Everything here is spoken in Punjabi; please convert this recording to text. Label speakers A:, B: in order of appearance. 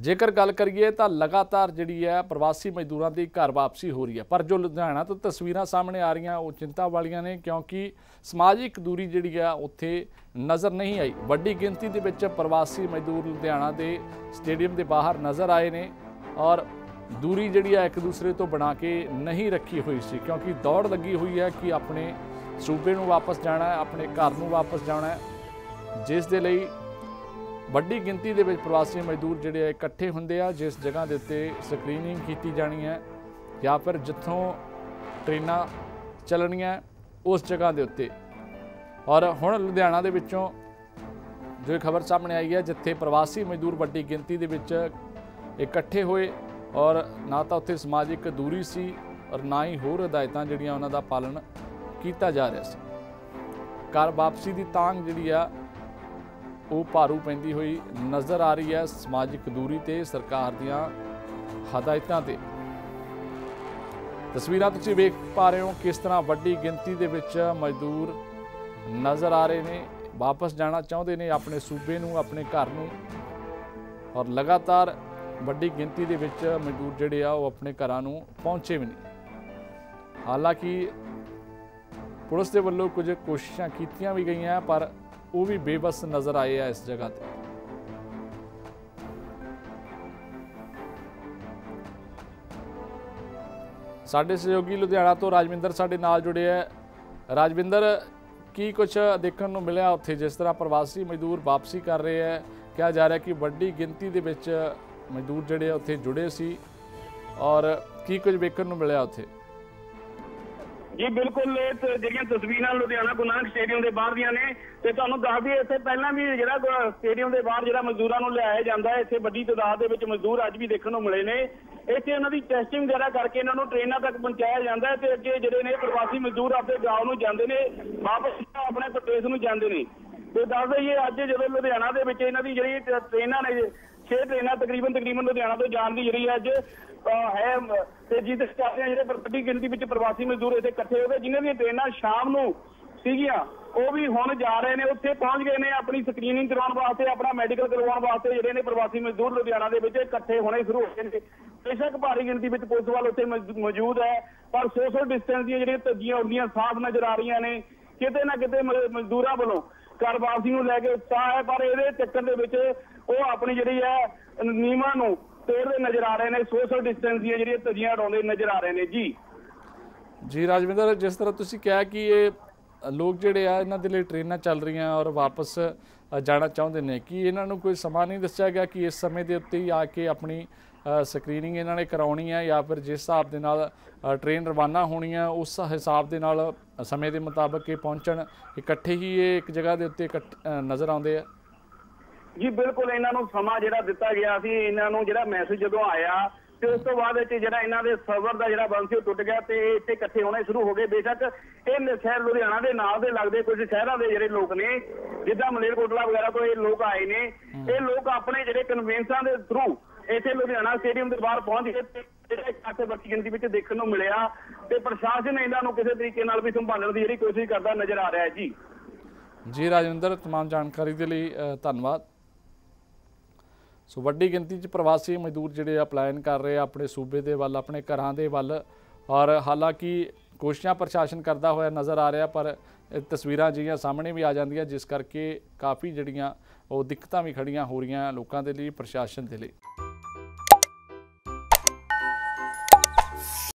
A: ਜੇਕਰ ਗੱਲ ਕਰੀਏ ਤਾਂ ਲਗਾਤਾਰ ਜਿਹੜੀ ਹੈ ਪ੍ਰਵਾਸੀ ਮਜ਼ਦੂਰਾਂ ਦੀ ਘਰ ਵਾਪਸੀ ਹੋ ਰਹੀ ਹੈ। ਪਰ ਜੋ ਲੁਧਿਆਣਾ ਤੋਂ ਤਸਵੀਰਾਂ ਸਾਹਮਣੇ ਆ ਰਹੀਆਂ, ਉਹ ਚਿੰਤਾ ਵਾਲੀਆਂ ਨੇ ਕਿਉਂਕਿ ਸਮਾਜਿਕ ਦੂਰੀ ਜਿਹੜੀ ਹੈ ਉੱਥੇ ਨਜ਼ਰ ਨਹੀਂ ਆਈ। ਵੱਡੀ ਗਿਣਤੀ ਦੇ ਵਿੱਚ ਪ੍ਰਵਾਸੀ ਮਜ਼ਦੂਰ ਲੁਧਿਆਣਾ ਦੇ ਸਟੇਡੀਅਮ ਦੇ ਬਾਹਰ ਨਜ਼ਰ ਆਏ ਨੇ ਔਰ ਦੂਰੀ ਜਿਹੜੀ ਹੈ ਇੱਕ ਦੂਸਰੇ ਤੋਂ ਬਣਾ ਕੇ ਨਹੀਂ ਰੱਖੀ ਹੋਈ ਸੀ, ਕਿਉਂਕਿ ਦੌੜ ਲੱਗੀ ਹੋਈ ਹੈ ਕਿ ਆਪਣੇ ਸੂਬੇ ਨੂੰ ਵਾਪਸ ਜਾਣਾ ਹੈ, ਆਪਣੇ ਘਰ ਨੂੰ ਵਾਪਸ ਜਾਣਾ ਹੈ, ਜਿਸ ਦੇ ਲਈ ਵੱਡੀ ਗਿਣਤੀ ਦੇ ਵਿੱਚ ਪ੍ਰਵਾਸੀ ਮਜ਼ਦੂਰ ਜਿਹੜੇ ਆ ਇਕੱਠੇ ਹੁੰਦੇ ਆ, ਜਿਸ ਜਗ੍ਹਾ ਦੇ ਉੱਤੇ ਸਕਰੀਨਿੰਗ ਕੀਤੀ ਜਾਣੀ ਹੈ ਜਾਂ ਫਿਰ ਜਿੱਥੋਂ ਟ੍ਰੇਨਾਂ ਚੱਲਣੀਆਂ ਉਸ ਜਗ੍ਹਾ ਦੇ ਉੱਤੇ। ਔਰ ਹੁਣ ਲੁਧਿਆਣਾ ਦੇ ਵਿੱਚੋਂ ਜੋ ਖਬਰ ਸਾਹਮਣੇ ਆਈ ਹੈ, ਜਿੱਥੇ ਪ੍ਰਵਾਸੀ ਮਜ਼ਦੂਰ ਵੱਡੀ ਗਿਣਤੀ ਦੇ ਵਿੱਚ ਇਕੱਠੇ ਹੋਏ ਔਰ ਨਾ ਤਾਂ ਉੱਥੇ ਸਮਾਜਿਕ ਦੂਰੀ ਸੀ ਔਰ ਨਾ ਹੀ ਹੋਰ ਹਦਾਇਤਾਂ ਜਿਹੜੀਆਂ ਉਹਨਾਂ ਦਾ ਪਾਲਣ ਕੀਤਾ ਜਾ ਰਿਹਾ ਸੀ। ਘਰ ਵਾਪਸੀ ਦੀ ਤਾਂਗ ਜਿਹੜੀ ਆ ਉਹ ਭਾਰੂ ਪੈਂਦੀ ਹੋਈ ਨਜ਼ਰ ਆ ਰਹੀ ਹੈ ਸਮਾਜਿਕ ਦੂਰੀ ਤੇ ਸਰਕਾਰ ਦੀਆਂ ਹਦਾਇਤਾਂ ਤੇ। ਤਸਵੀਰਾਂ ਤੁਸੀਂ ਵੇਖ ਪਾ ਰਹੇ ਹੋ ਕਿਸ ਤਰ੍ਹਾਂ ਵੱਡੀ ਗਿਣਤੀ ਦੇ ਵਿੱਚ ਮਜ਼ਦੂਰ ਨਜ਼ਰ ਆ ਰਹੇ ਨੇ, ਵਾਪਸ ਜਾਣਾ ਚਾਹੁੰਦੇ ਨੇ ਆਪਣੇ ਸੂਬੇ ਨੂੰ, ਆਪਣੇ ਘਰ ਨੂੰ ਔਰ ਲਗਾਤਾਰ ਵੱਡੀ ਗਿਣਤੀ ਦੇ ਵਿੱਚ ਮਜ਼ਦੂਰ ਜਿਹੜੇ ਆ ਉਹ ਆਪਣੇ ਘਰਾਂ ਨੂੰ ਪਹੁੰਚੇ ਵੀ ਨਹੀਂ ਹਾਲਾਂਕਿ ਪੁਲਿਸ ਦੇ ਵੱਲੋਂ ਕੁਝ ਕੋਸ਼ਿਸ਼ਾਂ ਕੀਤੀਆਂ ਵੀ ਗਈਆਂ, ਪਰ ਉਹ ਵੀ ਬੇਬਸ ਨਜ਼ਰ ਆਏ ਆ ਇਸ ਜਗ੍ਹਾ ਤੇ। ਸਾਡੇ ਸਹਿਯੋਗੀ ਲੁਧਿਆਣਾ ਤੋਂ ਰਾਜਵਿੰਦਰ ਸਾਡੇ ਨਾਲ ਜੁੜੇ ਆ। ਰਾਜਵਿੰਦਰ, ਕੀ ਕੁਝ ਦੇਖਣ ਨੂੰ ਮਿਲਿਆ ਉੱਥੇ? ਜਿਸ ਤਰ੍ਹਾਂ ਪ੍ਰਵਾਸੀ ਮਜ਼ਦੂਰ ਵਾਪਸੀ ਕਰ ਰਹੇ ਆ, ਕਿਹਾ ਜਾ ਰਿਹਾ ਕਿ ਵੱਡੀ ਗਿਣਤੀ ਦੇ ਵਿੱਚ ਮਜ਼ਦੂਰ ਜਿਹੜੇ ਆ ਉੱਥੇ ਜੁੜੇ ਸੀ। ਔਰ ਕੀ ਕੁਝ ਵੇਖਣ ਨੂੰ ਮਿਲਿਆ ਉੱਥੇ?
B: ਜੀ, ਬਿਲਕੁਲ ਜਿਹੜੀਆਂ ਤਸਵੀਰਾਂ ਲੁਧਿਆਣਾ ਗੁਰੂ ਨਾਨਕ ਸਟੇਡੀਅਮ ਦੇ ਬਾਹਰ ਦੀਆਂ ਨੇ, ਤੇ ਤੁਹਾਨੂੰ ਦੱਸ ਦਈਏ, ਇੱਥੇ ਪਹਿਲਾਂ ਵੀ ਜਿਹੜਾ ਸਟੇਡੀਅਮ ਦੇ ਬਾਹਰ ਜਿਹੜਾ ਮਜ਼ਦੂਰਾਂ ਨੂੰ ਲਿਆਇਆ ਜਾਂਦਾ ਹੈ ਇੱਥੇ ਵੱਡੀ ਤਾਦਾਦ ਦੇ ਵਿੱਚ ਮਜ਼ਦੂਰ ਅੱਜ ਵੀ ਦੇਖਣ ਨੂੰ ਮਿਲੇ ਨੇ। ਇੱਥੇ ਉਹਨਾਂ ਦੀ ਟੈਸਟਿੰਗ ਵਗੈਰਾ ਕਰਕੇ ਇਹਨਾਂ ਨੂੰ ਟ੍ਰੇਨਾਂ ਤੱਕ ਪਹੁੰਚਾਇਆ ਜਾਂਦਾ ਹੈ, ਤੇ ਅੱਗੇ ਜਿਹੜੇ ਨੇ ਪ੍ਰਵਾਸੀ ਮਜ਼ਦੂਰ ਆਪਣੇ ਗਾঁਵ ਨੂੰ ਜਾਂਦੇ ਨੇ, ਵਾਪਸ ਆਪਣੇ ਪ੍ਰਦੇਸ਼ ਨੂੰ ਜਾਂਦੇ ਨੇ। ਤੇ ਦੱਸ ਦਈਏ, ਅੱਜ ਜਦੋਂ ਲੁਧਿਆਣਾ ਦੇ ਵਿੱਚ ਇਹਨਾਂ ਦੀ ਜਿਹੜੀ ਟ੍ਰੇਨਾਂ ਨੇ 6 ਟ੍ਰੇਨਾਂ ਤਕਰੀਬਨ ਤਕਰੀਬਨ ਲੁਧਿਆਣਾ ਤੋਂ ਜਾਣ ਦੀ ਜਿਹੜੀ ਅੱਜ ਹੈ ਤੇਜ਼ੀ ਤੇ ਜਿਹਦੇ ਜਿਹੜੇ ਵੱਡੀ ਗਿਣਤੀ ਵਿੱਚ ਪ੍ਰਵਾਸੀ ਮਜ਼ਦੂਰ ਇੱਥੇ ਇਕੱਠੇ ਹੋ ਗਏ, ਜਿਨ੍ਹਾਂ ਦੀਆਂ ਟ੍ਰੇਨਾਂ ਸ਼ਾਮ ਨੂੰ ਸੀਗੀਆਂ, ਉਹ ਵੀ ਹੁਣ ਜਾ ਰਹੇ ਨੇ, ਉੱਥੇ ਪਹੁੰਚ ਗਏ ਨੇ, ਆਪਣੀ ਸਕਰੀਨਿੰਗ ਕਰਾਉਣ ਵਾਸਤੇ, ਆਪਣਾ ਮੈਡੀਕਲ ਕਰਵਾਉਣ ਵਾਸਤੇ ਜਿਹੜੇ ਨੇ ਪ੍ਰਵਾਸੀ ਮਜ਼ਦੂਰ ਲੁਧਿਆਣਾ ਦੇ ਵਿੱਚ ਇਕੱਠੇ ਹੋਣੇ ਸ਼ੁਰੂ ਹੋ ਗਏ ਨੇ। ਬੇਸ਼ੱਕ ਭਾਰੀ ਗਿਣਤੀ ਵਿੱਚ ਪੁਲਿਸ ਵਾਲ ਉੱਥੇ ਮੌਜੂਦ ਹੈ, ਪਰ ਸੋਸ਼ਲ ਡਿਸਟੈਂਸ ਦੀਆਂ ਜਿਹੜੀਆਂ ਧੱਜੀਆਂ, ਉੱਡੀਆਂ ਸਾਫ਼ ਨਜ਼ਰ ਆ ਰਹੀਆਂ ਨੇ, ਕਿਤੇ ਨਾ ਕਿਤੇ ਮਜ਼ਦੂਰਾਂ ਵੱਲੋਂ ਘਰ ਵਾਪਸੀ ਨੂੰ ਲੈ ਕੇ ਉਤਸ਼ਾਹ ਹੈ, ਪਰ ਇਹਦੇ ਚੱਕਰ ਦੇ ਵਿੱਚ ਉਹ ਆਪਣੀ ਜਿਹੜੀ ਹੈ ਨਿਯਮਾਂ ਨੂੰ ਤੋੜਦੇ ਨਜ਼ਰ ਆ ਰਹੇ ਨੇ ਸੋਸ਼ਲ ਡਿਸਟੈਂਸ ਦੀਆਂ ਜਿਹੜੀਆਂ ਧੱਜੀਆਂ ਉਡਾਉਂਦੇ ਨਜ਼ਰ ਆ ਰਹੇ ਨੇ, ਜੀ।
A: ਜੀ, ਰਾਜਵਿੰਦਰ, ਜਿਸ ਤਰ੍ਹਾਂ ਤੁਸੀਂ ਕਿਹਾ ਕਿ ਇਹ ਲੋਕ ਜਿਹੜੇ ਆ, ਇਹਨਾਂ ਦੇ ਲਈ ਟ੍ਰੇਨਾਂ ਚੱਲ ਰਹੀਆਂ ਔਰ ਵਾਪਸ ਜਾਣਾ ਚਾਹੁੰਦੇ ਨੇ, ਕਿ ਇਹਨਾਂ ਨੂੰ ਕੋਈ ਸਮਾਂ ਨਹੀਂ ਦੱਸਿਆ ਗਿਆ ਕਿ ਇਸ ਸਮੇਂ ਦੇ ਉੱਤੇ ਹੀ ਆ ਕੇ ਆਪਣੀ ਸਕਰੀਨਿੰਗ ਇਹਨਾਂ ਨੇ ਕਰਾਉਣੀ ਹੈ ਜਾਂ ਫਿਰ ਜਿਸ ਹਿਸਾਬ ਦੇ ਨਾਲ ਟ੍ਰੇਨ ਰਵਾਨਾ ਹੋਣੀ ਹੈ ਉਸ ਹਿਸਾਬ ਦੇ ਨਾਲ ਸਮੇਂ ਦੇ ਮੁਤਾਬਕ ਇਹ ਪਹੁੰਚਣ। ਇਕੱਠੇ ਹੀ ਇਹ ਇੱਕ ਜਗ੍ਹਾ ਦੇ ਉੱਤੇ ਨਜ਼ਰ ਆਉਂਦੇ ਆ।
B: ਜੀ ਬਿਲਕੁਲ ਇਹਨਾਂ ਨੂੰ ਸਮਾਂ ਜਿਹੜਾ ਦਿੱਤਾ ਗਿਆ ਸੀ ਇਹਨਾਂ ਨੂੰ ਜਿਹੜਾ ਮੈਸੇਜ ਜਦੋਂ ਆਇਆ ਤੇ ਉਸ ਤੋਂ ਬਾਅਦ ਵਿੱਚ ਜਿਹੜਾ ਇਹਨਾਂ ਦੇ ਸਰਵਰ ਦਾ ਜਿਹੜਾ ਬੰਦ ਸੀ ਉਹ ਟੁੱਟ ਗਿਆ ਤੇ ਇਹ ਇੱਥੇ ਇਕੱਠੇ ਹੋਣੇ ਸ਼ੁਰੂ ਹੋ ਗਏ। ਬੇਸ਼ੱਕ ਇਹ ਸ਼ਹਿਰ ਲੁਧਿਆਣਾ ਦੇ ਨਾਲ ਦੇ ਲੱਗਦੇ ਕੁਝ ਸ਼ਹਿਰਾਂ ਦੇ ਜਿਹੜੇ ਲੋਕ ਨੇ ਜਿੱਦਾਂ ਮਲੇਰਕੋਟਲਾ ਵਗੈਰਾ ਤੋਂ ਇਹ ਲੋਕ ਆਏ ਨੇ। ਇਹ ਲੋਕ ਆਪਣੇ ਜਿਹੜੇ ਕਨਵੈਂਸਾਂ ਦੇ ਥਰੂ ਇੱਥੇ ਲੁਧਿਆਣਾ ਸਟੇਡੀਅਮ ਦੇ ਬਾਹਰ ਪਹੁੰਚ ਗਏ ਤੇ ਜਿਹੜੇ ਕਾਫੀ ਵੱਡੀ ਗਿਣਤੀ ਵਿੱਚ ਦੇਖਣ ਨੂੰ ਮਿਲਿਆ ਤੇ ਪ੍ਰਸ਼ਾਸਨ ਇਹਨਾਂ ਨੂੰ ਕਿਸੇ ਤਰੀਕੇ ਨਾਲ ਵੀ ਸੰਭਾਲਣ ਦੀ ਜਿਹੜੀ ਕੋਸ਼ਿਸ਼ ਕਰਦਾ ਨਜ਼ਰ ਆ ਰਿਹਾ ਹੈ ਜੀ
A: ਜੀ ਰਾਜਵਿੰਦਰ तमाम ਜਾਣਕਾਰੀ ਦੇ ਲਈ ਅ, ਧੰਨਵਾਦ ਸੋ ਵੱਡੀ ਗਿਣਤੀ 'ਚ ਪ੍ਰਵਾਸੀ ਮਜ਼ਦੂਰ ਜਿਹੜੇ ਆ ਪਲਾਨ ਕਰ ਰਹੇ ਆ ਆਪਣੇ ਸੂਬੇ ਦੇ ਵੱਲ ਆਪਣੇ ਘਰਾਂ ਦੇ ਵੱਲ ਔਰ ਹਾਲਾਂਕਿ ਕੋਸ਼ਿਸ਼ਾਂ ਪ੍ਰਸ਼ਾਸਨ ਕਰਦਾ ਹੋਇਆ ਨਜ਼ਰ ਆ ਰਿਹਾ ਪਰ ਇਹ ਤਸਵੀਰਾਂ ਜਿਹੜੀਆਂ ਸਾਹਮਣੇ ਵੀ ਆ ਜਾਂਦੀਆਂ ਜਿਸ ਕਰਕੇ ਕਾਫੀ ਜਿਹੜੀਆਂ ਉਹ ਦਿੱਕਤਾਂ ਵੀ ਖੜੀਆਂ ਹੋ ਰਹੀਆਂ ਲੋਕਾਂ ਦੇ ਲਈ ਪ੍ਰਸ਼ਾਸਨ ਦੇ ਲਈ